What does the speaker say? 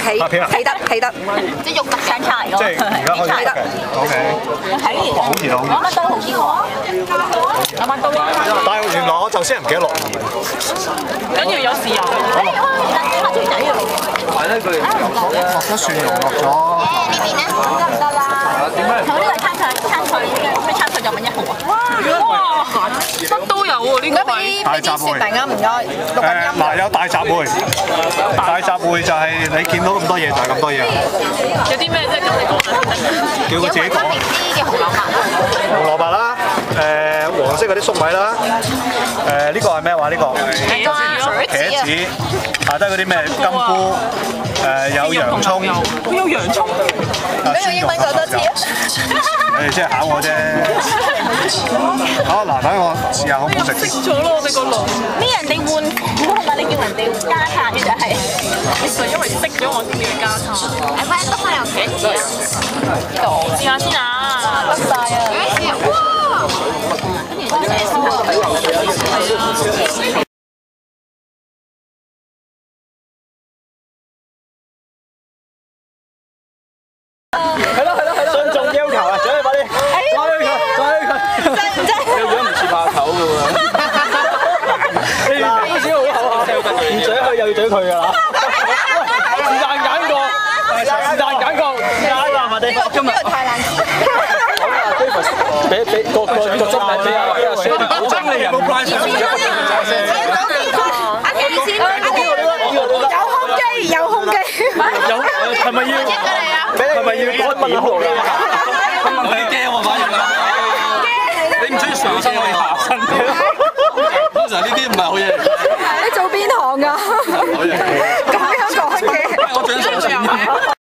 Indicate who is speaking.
Speaker 1: 起起
Speaker 2: 拍片啊
Speaker 1: 起得起得，
Speaker 3: 即係肉特相差嚟
Speaker 2: 即係而家開始
Speaker 1: 係啦
Speaker 2: O K。
Speaker 3: 睇完
Speaker 2: 好熱啊好熱
Speaker 3: 攞乜刀好啲喎？攞乜刀啊？
Speaker 2: 但係原來我就先唔記得落鹽。
Speaker 4: 緊要有豉油。
Speaker 3: 哎呀，等啲黑椒仔喎。
Speaker 2: 落咗蒜蓉，落咗
Speaker 3: 呢邊咧得唔得啦？點解？我呢個餐菜餐菜咩餐菜作品一號啊？
Speaker 4: 哇，乜都有喎呢個位。
Speaker 1: 俾啲說明啊，唔該，錄緊
Speaker 2: 誒
Speaker 1: 音。
Speaker 2: 嗱有大雜燴，大雜燴就係你見到咁多嘢就係咁多嘢，
Speaker 4: 有啲咩啫？咁你講下。
Speaker 2: 叫佢自己講。
Speaker 3: 啲嘅紅蘿蔔
Speaker 2: 紅蘿蔔啦，誒黃色嗰啲粟米啦，誒呢個係咩話？呢個
Speaker 4: 茄子咯，
Speaker 2: 茄子，下低嗰啲咩金菇，誒有洋葱，
Speaker 4: 有洋葱。
Speaker 2: 啊
Speaker 1: 你用英文講多次啊！
Speaker 2: 你哋即係考我啫。好嗱，等我試下好唔好食先。
Speaker 4: 咗咯，我哋個腦。
Speaker 3: 咩人哋換係咪？你叫人哋加餐嘅就係。
Speaker 4: 就因為識咗我先要加餐。
Speaker 3: 誒，翻得翻有茄子啊！
Speaker 4: 試下先啊！
Speaker 1: 得晒啊！
Speaker 3: 哇！跟住多謝收啊！
Speaker 5: 尊重要求啊！獎你快啲，再要求，再要求。你樣唔似怕醜嘅喎。你好似好口口，唔獎佢又要獎佢㗎啦。是但揀個，是但揀個，揀啦，我哋今日。
Speaker 1: 太難
Speaker 5: 好啦，David，俾俾個個個真名俾阿俾阿 Sir，保證你冇關
Speaker 3: 阿幾錢？阿幾？
Speaker 1: 有胸肌，有胸肌。
Speaker 5: 有係咪要？係咪要乾問號啦？你驚我反應啦。你唔需要上身可以下身。通常呢啲唔係好嘢。
Speaker 1: 你做邊行㗎？咁樣講嘅，嘅。